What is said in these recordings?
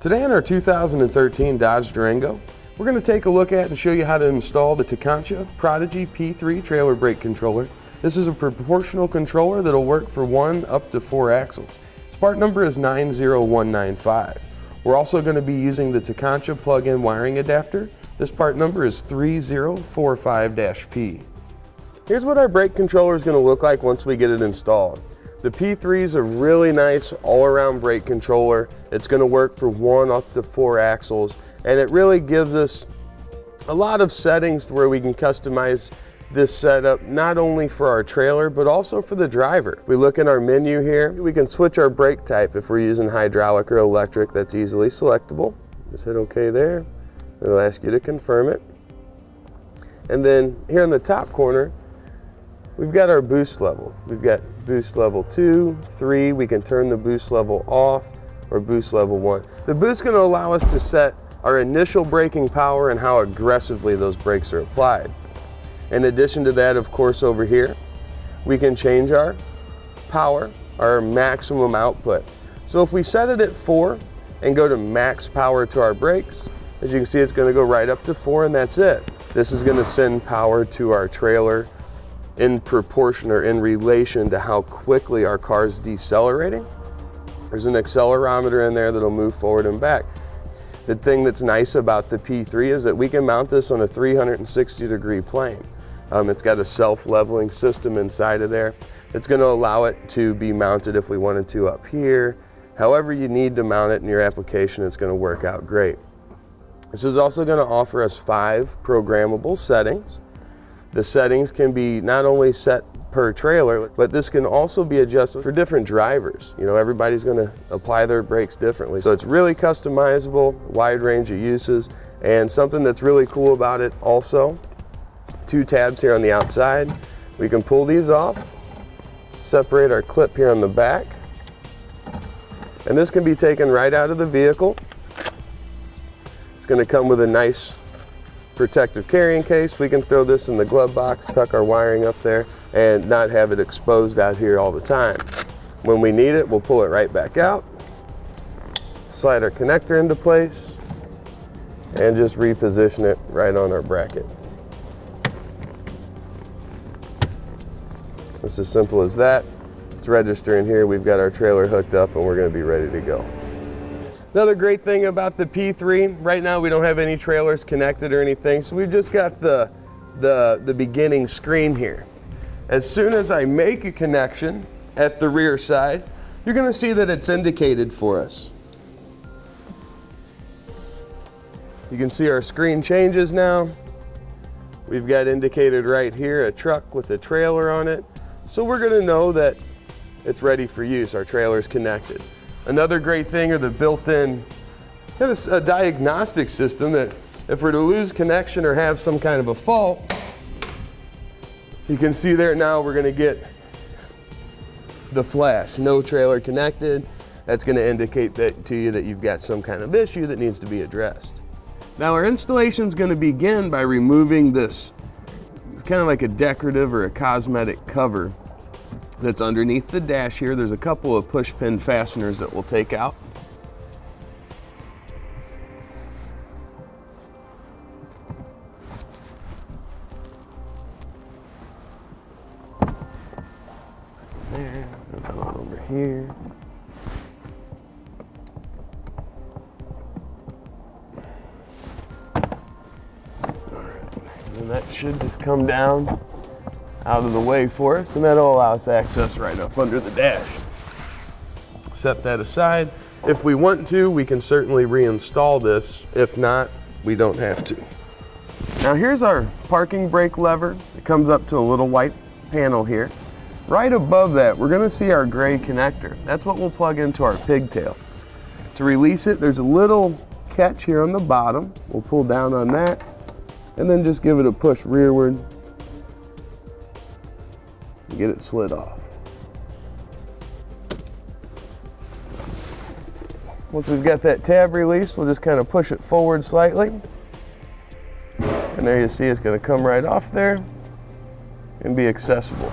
Today on our 2013 Dodge Durango, we're going to take a look at and show you how to install the Tekonsha Prodigy P3 trailer brake controller. This is a proportional controller that'll work for one up to four axles. Its part number is 90195. We're also going to be using the Tekonsha plug-in wiring adapter. This part number is 3045-P. Here's what our brake controller is going to look like once we get it installed. The P3 is a really nice all-around brake controller. It's going to work for one up to four axles and it really gives us a lot of settings where we can customize this setup not only for our trailer but also for the driver. We look in our menu here, we can switch our brake type if we're using hydraulic or electric, that's easily selectable. Just hit OK there. It'll ask you to confirm it. And then here in the top corner, we've got our boost level. We've got boost level two, three, we can turn the boost level off, or boost level one. The boost is gonna allow us to set our initial braking power and how aggressively those brakes are applied. In addition to that, of course, over here, we can change our power, our maximum output. So if we set it at four and go to max power to our brakes, as you can see, it's gonna go right up to four and that's it. This is gonna send power to our trailer in proportion or in relation to how quickly our car is decelerating. There's an accelerometer in there that'll move forward and back. The thing that's nice about the P3 is that we can mount this on a 360 degree plane. Um, it's got a self-leveling system inside of there. It's going to allow it to be mounted if we wanted to up here. However you need to mount it in your application, it's going to work out great. This is also going to offer us five programmable settings. The settings can be not only set per trailer, but this can also be adjusted for different drivers. You know, everybody's gonna apply their brakes differently. So it's really customizable, wide range of uses, and something that's really cool about it also, two tabs here on the outside. We can pull these off, separate our clip here on the back, and this can be taken right out of the vehicle. It's gonna come with a nice protective carrying case. We can throw this in the glove box, tuck our wiring up there, and not have it exposed out here all the time. When we need it, we'll pull it right back out, slide our connector into place, and just reposition it right on our bracket. It's as simple as that. It's registering here. We've got our trailer hooked up and we're gonna be ready to go. Another great thing about the P3, right now we don't have any trailers connected or anything, so we've just got the, the, the beginning screen here. As soon as I make a connection at the rear side, you're gonna see that it's indicated for us. You can see our screen changes now. We've got indicated right here a truck with a trailer on it. So we're gonna know that it's ready for use, our trailer's connected. Another great thing are the built-in a uh, diagnostic system that if we're to lose connection or have some kind of a fault, you can see there now we're gonna get the flash, no trailer connected. That's gonna indicate that to you that you've got some kind of issue that needs to be addressed. Now our installation is gonna begin by removing this. It's kind of like a decorative or a cosmetic cover that's underneath the dash here. There's a couple of push pin fasteners that we'll take out. There, over here. All right, that should just come down out of the way for us, and that'll allow us access right up under the dash. Set that aside. If we want to, we can certainly reinstall this. If not, we don't have to. Now here's our parking brake lever. It comes up to a little white panel here. Right above that, we're gonna see our gray connector. That's what we'll plug into our pigtail. To release it, there's a little catch here on the bottom. We'll pull down on that and then just give it a push rearward get it slid off. Once we've got that tab released, we'll just kind of push it forward slightly. And there you see it's going to come right off there and be accessible.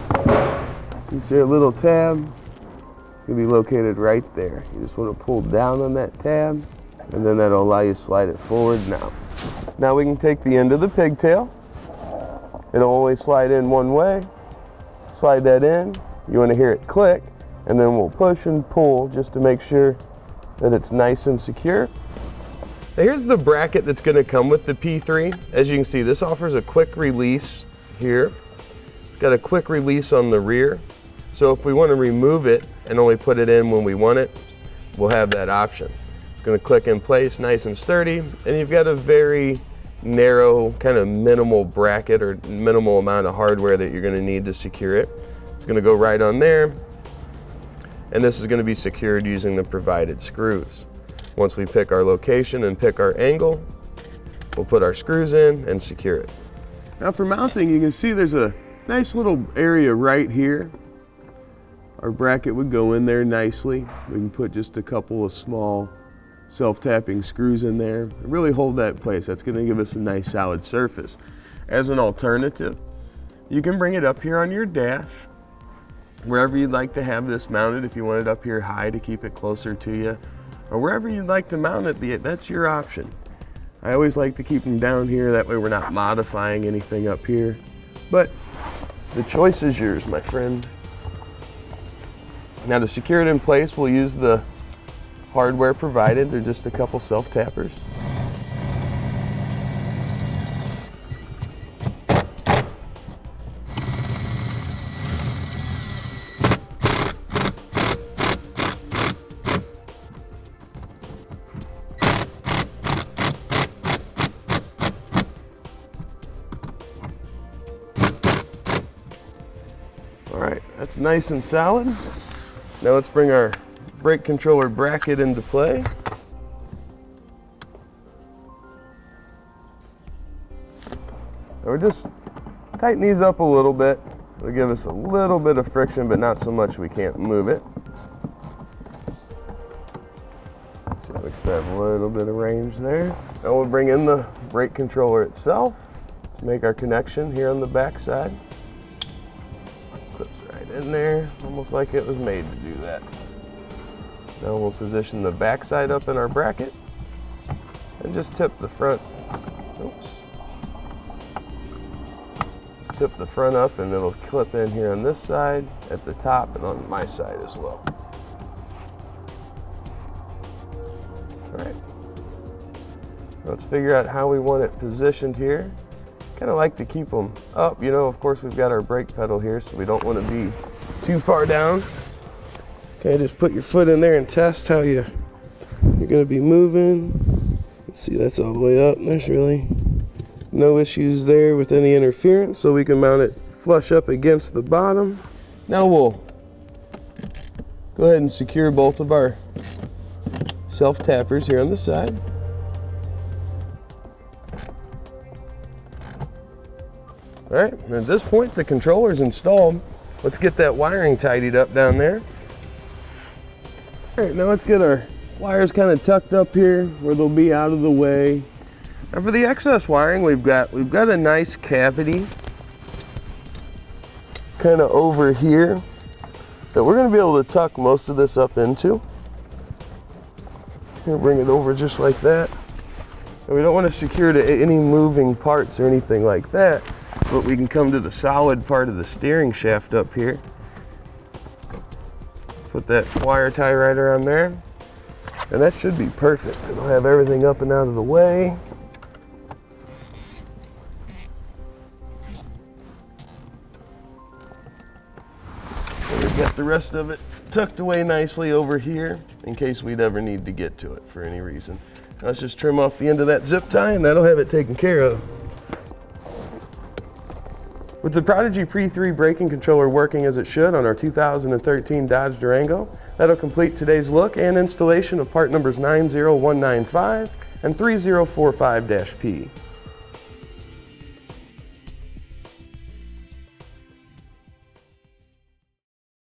You see a little tab. It's going to be located right there. You just want to pull down on that tab And then that'll allow you to slide it forward now. Now we can take the end of the pigtail. It'll only slide in one way. Slide that in. You want to hear it click. And then we'll push and pull just to make sure that it's nice and secure. Here's the bracket that's going to come with the P3. As you can see, this offers a quick release here. It's got a quick release on the rear. So if we want to remove it and only put it in when we want it, we'll have that option. It's going to click in place nice and sturdy, and you've got a very narrow, kind of minimal bracket or minimal amount of hardware that you're going to need to secure it. It's going to go right on there, and this is going to be secured using the provided screws. Once we pick our location and pick our angle, we'll put our screws in and secure it. Now for mounting, you can see there's a nice little area right here. Our bracket would go in there nicely. We can put just a couple of small self-tapping screws in there. Really hold that place. That's gonna give us a nice solid surface. As an alternative, you can bring it up here on your dash, wherever you'd like to have this mounted. If you want it up here high to keep it closer to you, or wherever you'd like to mount it, that's your option. I always like to keep them down here, that way we're not modifying anything up here. But the choice is yours, my friend. Now to secure it in place, we'll use the hardware provided. They're just a couple self-tappers. All right, that's nice and solid. Now let's bring our brake controller bracket into play. We're just tighten these up a little bit. It'll give us a little bit of friction, but not so much we can't move it. So looks have a little bit of range there. Now we'll bring in the brake controller itself to make our connection here on the back side Clips right in there, almost like it was made to do that. Now we'll position the back side up in our bracket and just tip the front, oops. Just tip the front up and it'll clip in here on this side, at the top, and on my side as well. All right. Let's figure out how we want it positioned here kind of like to keep them up. You know, of course, we've got our brake pedal here, so we don't want to be too far down. Okay, just put your foot in there and test how you, you're going to be moving. Let's see, that's all the way up. There's really no issues there with any interference, so we can mount it flush up against the bottom. Now we'll go ahead and secure both of our self-tappers here on the side. All right, at this point, the controller's installed. Let's get that wiring tidied up down there. All right, now let's get our wires kind of tucked up here where they'll be out of the way. And for the excess wiring, we've got we've got a nice cavity kind of over here that we're going to be able to tuck most of this up into. Here, bring it over just like that. And we don't want to secure to any moving parts or anything like that but we can come to the solid part of the steering shaft up here. Put that wire tie right around there. And that should be perfect. It'll have everything up and out of the way. And we've got the rest of it tucked away nicely over here in case we'd ever need to get to it for any reason. Let's just trim off the end of that zip tie and that'll have it taken care of. With the Prodigy P3 braking controller working as it should on our 2013 Dodge Durango, that'll complete today's look and installation of part numbers 90195 and 3045-P.